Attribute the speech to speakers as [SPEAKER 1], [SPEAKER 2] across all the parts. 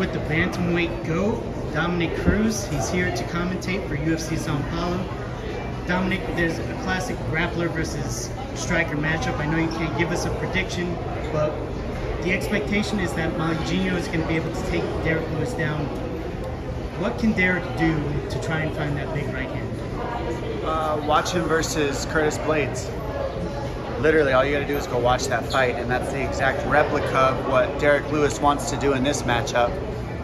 [SPEAKER 1] with the bantamweight GOAT, Dominick Cruz. He's here to commentate for UFC Sao Paulo. Dominick, there's a classic grappler versus striker matchup. I know you can't give us a prediction, but the expectation is that Malhadinho is going to be able to take Derrick Lewis down. What can Derrick do to try and find that big right hand?
[SPEAKER 2] Uh, watch him versus Curtis Blaydes. Literally, all you got to do is go watch that fight, and that's the exact replica of what Derrick Lewis wants to do in this matchup.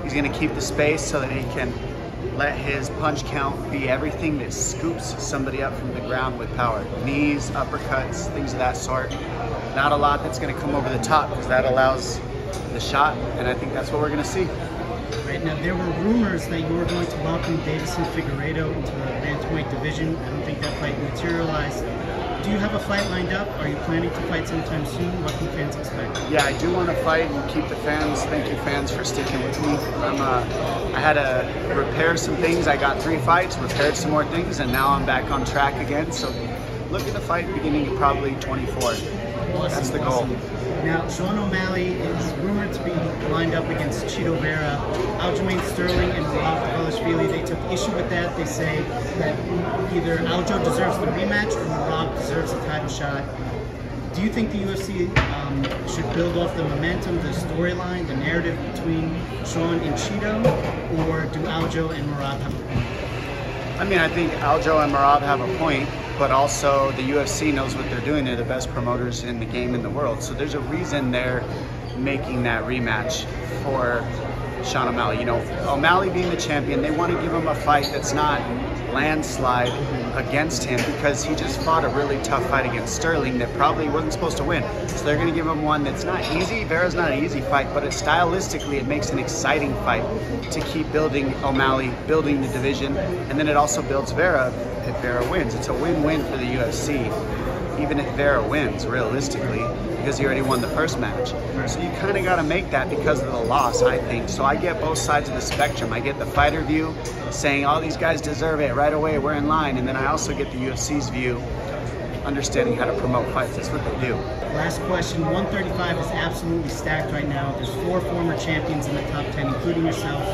[SPEAKER 2] He's going to keep the space so that he can let his punch count be everything that scoops somebody up from the ground with power. Knees, uppercuts, things of that sort. Not a lot that's going to come over the top because that allows the shot, and I think that's what we're going to see.
[SPEAKER 1] Right now, there were rumors that you were going to welcome Deiveson Figueiredo into the bantamweight division. I don't think that fight materialized. Do you have a fight lined up? Are you planning to fight sometime soon? What can fans expect?
[SPEAKER 2] Yeah, I do want to fight and keep the fans. Thank you, fans, for sticking with me. I'm, uh, I had to repair some things. I got three fights, repaired some more things, and now I'm back on track again. So, look at the fight beginning probably 24. That's the goal.
[SPEAKER 1] Now, Sean O'Malley is rumored to be lined up against Chito Vera. Aljamain Sterling and Rob Kvaratskhelia, they took issue with that. They say that either Aljo deserves the rematch or Rob deserves a title shot. Do you think the UFC um, should build off the momentum, the storyline, the narrative between Sean and Chito, or do Aljo and Merab have a point?
[SPEAKER 2] I mean, I think Aljo and Merab have a point, but also the UFC knows what they're doing. They're the best promoters in the game in the world. So there's a reason they're making that rematch for Sean O'Malley. You know, O'Malley being the champion, they want to give him a fight that's not landslide against him because he just fought a really tough fight against Sterling that probably wasn't supposed to win. So they're going to give him one that's not easy. Vera's not an easy fight, but it, stylistically it makes an exciting fight to keep building O'Malley, building the division, and then it also builds Vera if Vera wins. It's a win-win for the UFC even if Vera wins, realistically, because he already won the first match. So you kind of got to make that because of the loss, I think. So I get both sides of the spectrum. I get the fighter view saying all these guys deserve it right away, we're in line. And then I also get the UFC's view understanding how to promote fights. That's what they do.
[SPEAKER 1] Last question. 135 is absolutely stacked right now. There's four former champions in the top 10, including yourself.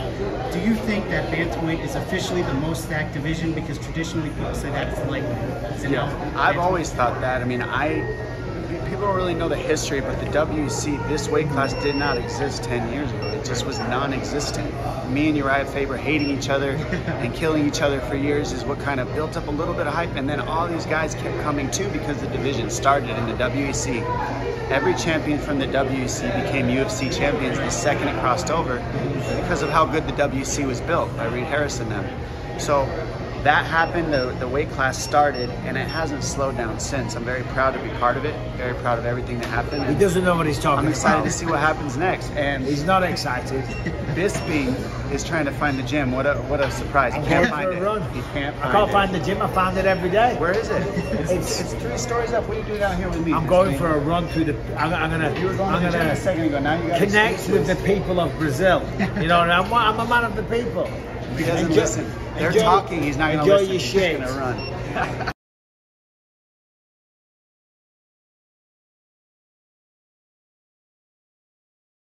[SPEAKER 1] Do you think that bantamweight is officially the most stacked division? Because traditionally people say that it's lightweight. Is it now
[SPEAKER 2] I've always thought that. I mean, I people don't really know the history, but the WEC this weight class did not exist 10 years ago. It just was non-existent. Me and Urijah Faber hating each other and killing each other for years is what kind of built up a little bit of hype, and then all these guys kept coming too because the division started in the WEC. Every champion from the WEC became UFC champions the second it crossed over because of how good the WEC was built by Reed Harris and them. So that happened, the, the weight class started, and it hasn't slowed down since. I'm very proud to be part of it, very proud of everything that happened.
[SPEAKER 3] He doesn't know what he's talking
[SPEAKER 2] I'm excited
[SPEAKER 3] about.
[SPEAKER 2] to see what happens next. And
[SPEAKER 3] He's not excited.
[SPEAKER 2] Bisping is trying to find the gym. What a what a surprise! He can't find it.
[SPEAKER 3] run.
[SPEAKER 2] He can't
[SPEAKER 3] I can't
[SPEAKER 2] it.
[SPEAKER 3] find the gym. I find it every day.
[SPEAKER 2] Where is it? It's,
[SPEAKER 3] It's-
[SPEAKER 2] it's three stories up. What are you doing down here with me?
[SPEAKER 3] I'm going for a run through the. I'm, I'm gonna.
[SPEAKER 2] You were going
[SPEAKER 3] I'm
[SPEAKER 2] to gym a
[SPEAKER 3] gonna
[SPEAKER 2] second ago. Now you
[SPEAKER 3] connect with the people of Brazil. You know, I'm, I'm a man of the people.
[SPEAKER 2] He doesn't
[SPEAKER 3] Enjoy-
[SPEAKER 2] listen. They're
[SPEAKER 3] enjoy-
[SPEAKER 2] talking. He's not going to listen.
[SPEAKER 3] your
[SPEAKER 2] He's
[SPEAKER 3] shit.
[SPEAKER 2] going to run.